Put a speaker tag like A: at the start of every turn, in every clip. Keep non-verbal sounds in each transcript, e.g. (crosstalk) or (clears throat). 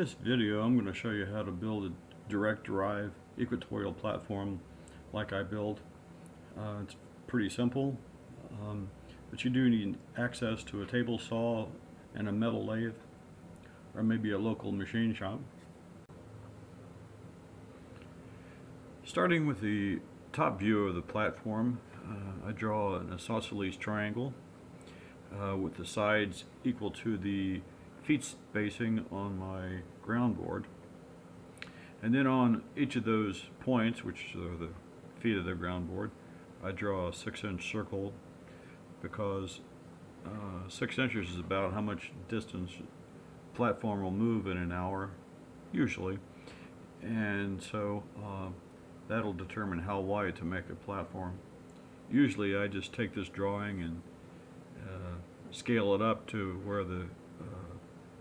A: this video I'm going to show you how to build a direct drive equatorial platform like I build. Uh, it's pretty simple um, but you do need access to a table saw and a metal lathe or maybe a local machine shop. Starting with the top view of the platform uh, I draw an isosceles triangle uh, with the sides equal to the feet spacing on my ground board. And then on each of those points, which are the feet of the ground board, I draw a six inch circle because uh, six inches is about how much distance platform will move in an hour, usually. And so uh, that'll determine how wide to make a platform. Usually I just take this drawing and uh, scale it up to where the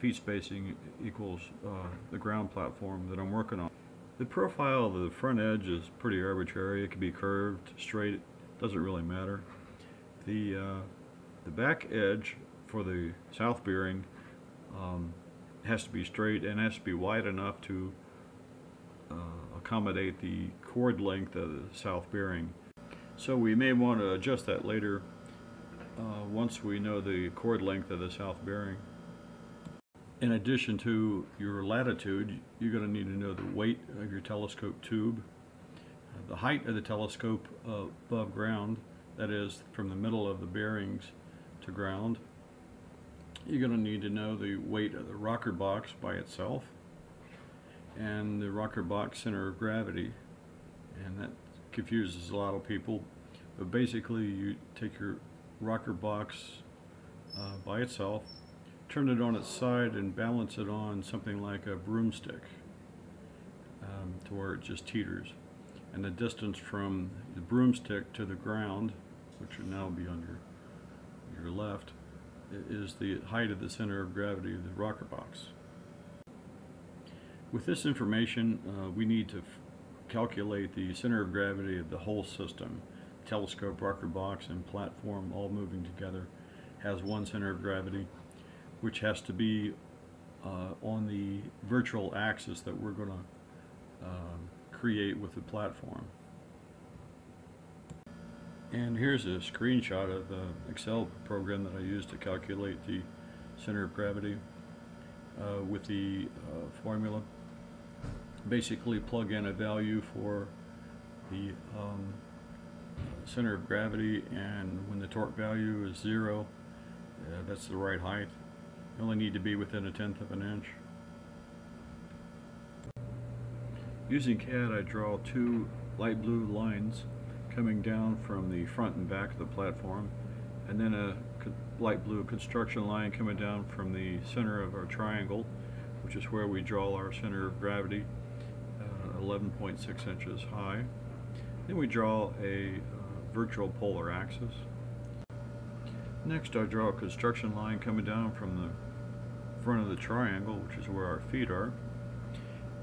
A: feet spacing equals uh, the ground platform that I'm working on. The profile of the front edge is pretty arbitrary. It can be curved, straight, doesn't really matter. The, uh, the back edge for the south bearing um, has to be straight and has to be wide enough to uh, accommodate the chord length of the south bearing. So we may want to adjust that later uh, once we know the chord length of the south bearing in addition to your latitude, you're going to need to know the weight of your telescope tube, uh, the height of the telescope above ground, that is from the middle of the bearings to ground. You're going to need to know the weight of the rocker box by itself and the rocker box center of gravity and that confuses a lot of people but basically you take your rocker box uh, by itself turn it on its side and balance it on something like a broomstick um, to where it just teeters. And the distance from the broomstick to the ground, which would now be on your, your left, is the height of the center of gravity of the rocker box. With this information, uh, we need to calculate the center of gravity of the whole system. Telescope, rocker box, and platform all moving together has one center of gravity which has to be uh, on the virtual axis that we're going to um, create with the platform. And here's a screenshot of the Excel program that I use to calculate the center of gravity uh, with the uh, formula. Basically plug in a value for the um, center of gravity and when the torque value is zero, uh, that's the right height. Only need to be within a tenth of an inch. Using CAD I draw two light blue lines coming down from the front and back of the platform and then a light blue construction line coming down from the center of our triangle which is where we draw our center of gravity uh, 11.6 inches high. Then we draw a uh, virtual polar axis. Next I draw a construction line coming down from the front of the triangle, which is where our feet are.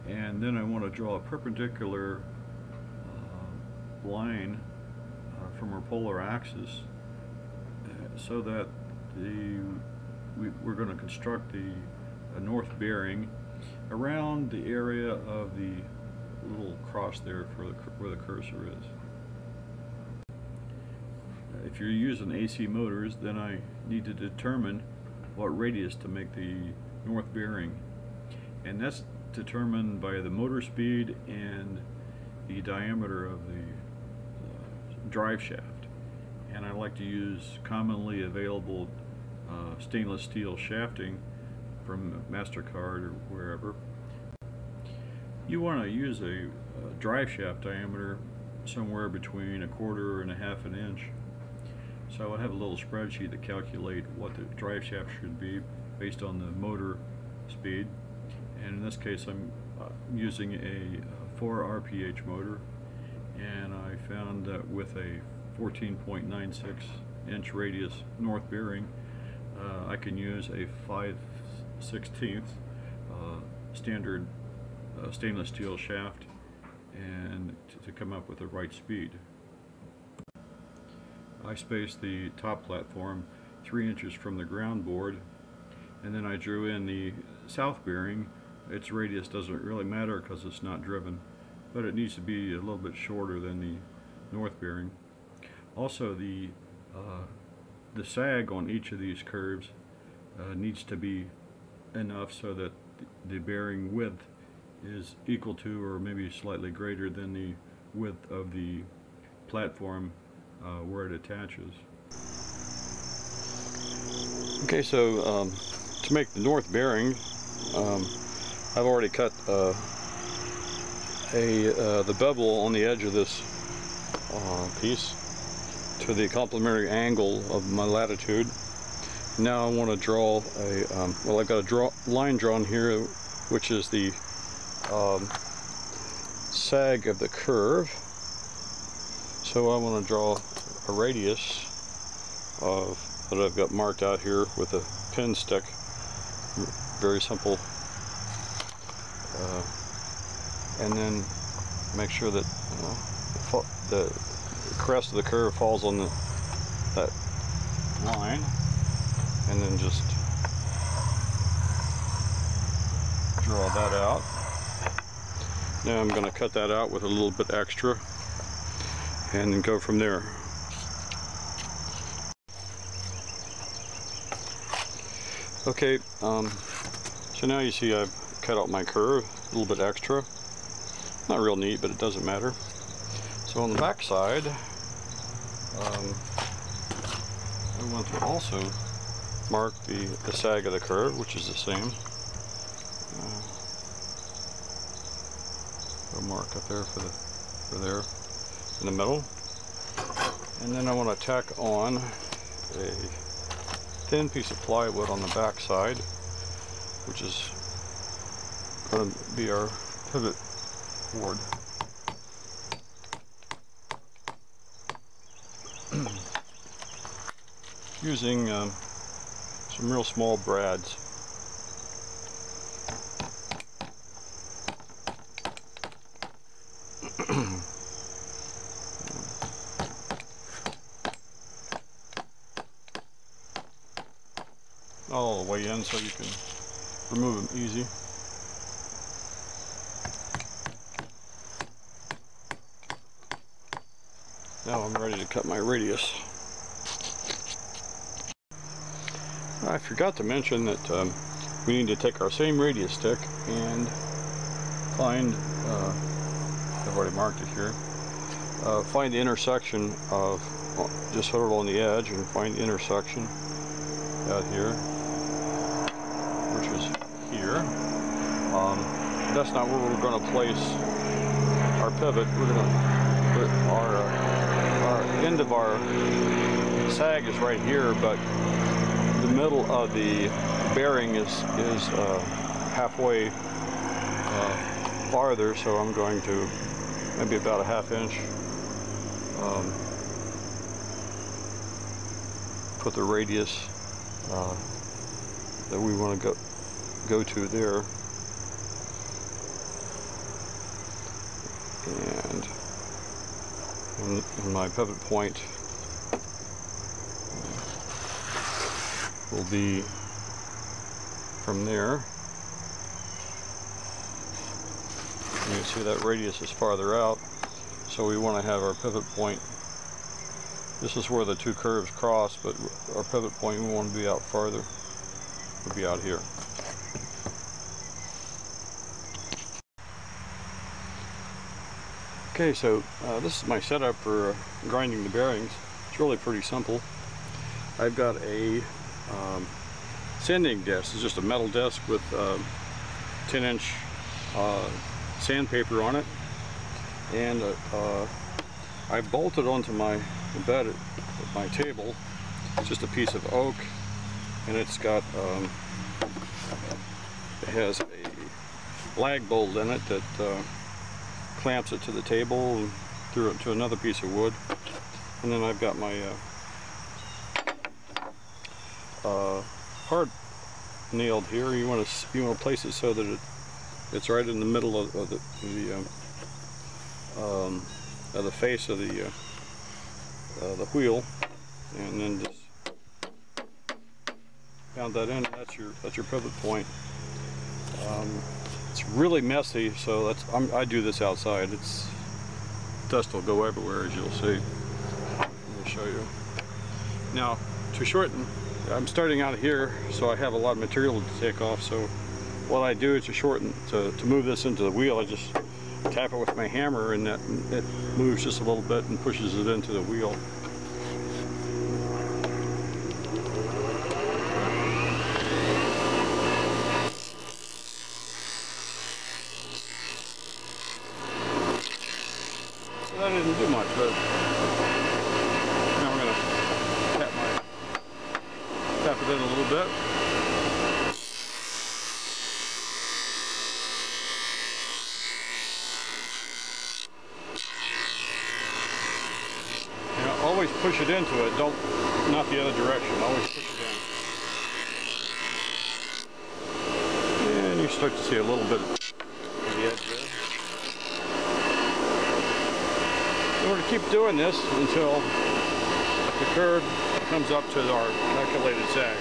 A: And then I want to draw a perpendicular uh, line uh, from our polar axis uh, so that the we, are going to construct the north bearing around the area of the little cross there for the, where the cursor is. If you're using AC motors, then I need to determine what radius to make the north bearing. And that's determined by the motor speed and the diameter of the uh, drive shaft. And I like to use commonly available uh, stainless steel shafting from McMaster-Carr or wherever. You want to use a, a drive shaft diameter somewhere between a quarter and a half an inch so I have a little spreadsheet to calculate what the drive shaft should be based on the motor speed. And in this case I'm uh, using a 4 RPH motor and I found that with a 14.96 inch radius north bearing uh, I can use a 5 16th uh, standard uh, stainless steel shaft and to come up with the right speed. I spaced the top platform three inches from the ground board and then I drew in the south bearing its radius doesn't really matter because it's not driven, but it needs to be a little bit shorter than the north bearing. Also, the uh, the sag on each of these curves uh, needs to be enough so that the bearing width is equal to or maybe slightly greater than the width of the platform uh, where it attaches. Okay, so um, to make the north bearing, um, I've already cut uh, a uh, the bevel on the edge of this uh, piece to the complementary angle of my latitude. Now I want to draw a, um, well I've got a draw, line drawn here which is the um, sag of the curve. So I want to draw a radius of that I've got marked out here with a pin stick. Very simple. Uh, and then make sure that uh, the crest of the curve falls on the, that line and then just draw that out. Now I'm going to cut that out with a little bit extra and go from there. Okay, um, so now you see I've cut out my curve, a little bit extra. Not real neat, but it doesn't matter. So on the back side, um, I want to also mark the, the sag of the curve, which is the same. Uh, a mark up there for the for there in the middle. And then I want to tack on a thin piece of plywood on the back side, which is going to be our pivot board. (clears throat) Using um, some real small brads. (clears throat) way in so you can remove them easy. Now I'm ready to cut my radius. I forgot to mention that um, we need to take our same radius stick and find, uh, I've already marked it here, uh, find the intersection of, just hold it on the edge and find the intersection out here here. Um, that's not where we're going to place our pivot. We're going to put our, uh, our end of our sag is right here, but the middle of the bearing is, is uh, halfway uh, farther, so I'm going to maybe about a half inch um, put the radius uh, that we want to go go to there. And in, my pivot point will be from there. You can see that radius is farther out, so we want to have our pivot point. This is where the two curves cross, but our pivot point we want to be out farther. Would be out here. Okay, so uh, this is my setup for uh, grinding the bearings. It's really pretty simple. I've got a um, sanding disc. It's just a metal disc with uh, 10 inch uh, sandpaper on it. And uh, uh, I bolted onto my bed at my table. It's just a piece of oak and it's got um, it has a lag bolt in it that clamps it to the table and through it to another piece of wood. And then I've got my uh, uh, hard nailed here. You want to you want to place it so that it it's right in the middle of, of the, the um, um, of the face of the uh, uh, the wheel, and then just pound that in. That's your that's your pivot point. Um, it's really messy, so that's I'm, I do this outside. It's dust will go everywhere, as you'll see. Let me show you. Now, to shorten, I'm starting out here, so I have a lot of material to take off. So, what I do is to shorten to to move this into the wheel. I just tap it with my hammer, and that it moves just a little bit and pushes it into the wheel. That didn't do much, but now I'm gonna tap my tap it in a little bit. Always push it into it, don't not the other direction, always push it in. And you start to see a little bit of the edge there. we're going to keep doing this until the curve comes up to our calculated sag.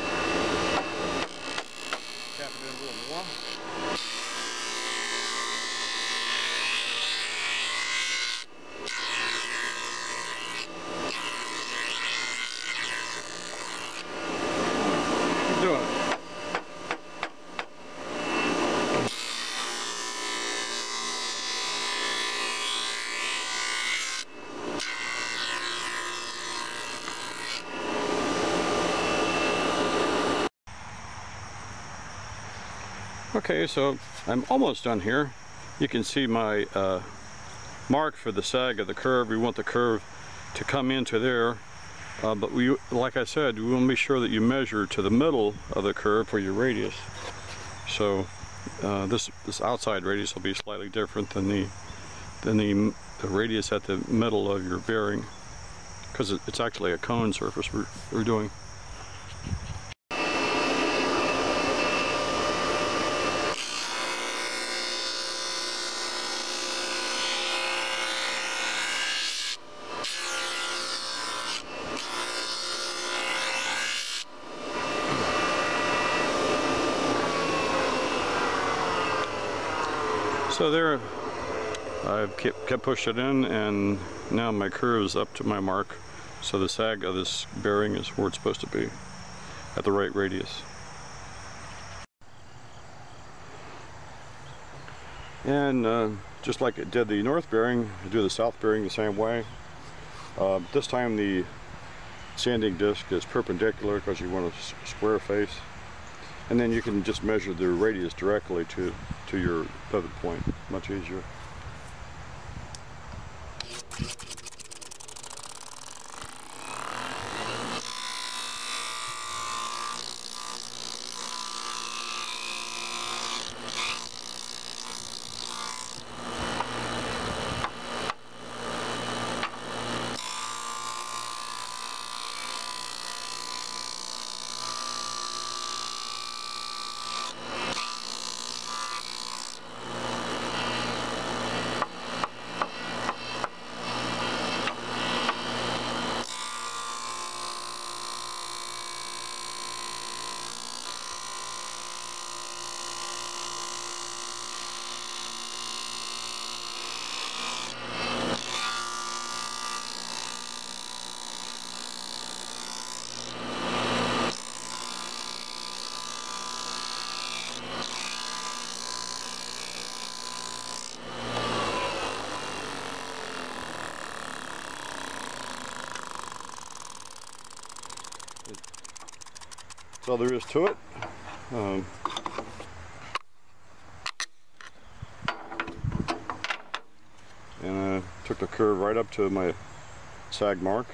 A: Tap it in a little more. Keep doing it. Okay, so I'm almost done here. You can see my uh, mark for the sag of the curve. We want the curve to come into there, uh, but we, like I said, we want to be sure that you measure to the middle of the curve for your radius. So uh, this this outside radius will be slightly different than the than the, the radius at the middle of your bearing, because it, it's actually a cone surface we're, we're doing. So there, I've kept, kept pushing it in and now my curve is up to my mark. So the sag of this bearing is where it's supposed to be, at the right radius. And uh, just like it did the north bearing, I do the south bearing the same way. Uh, this time the sanding disc is perpendicular because you want a square face and then you can just measure the radius directly to to your pivot point. Much easier all there is to it. Um, and I took the curve right up to my sag mark.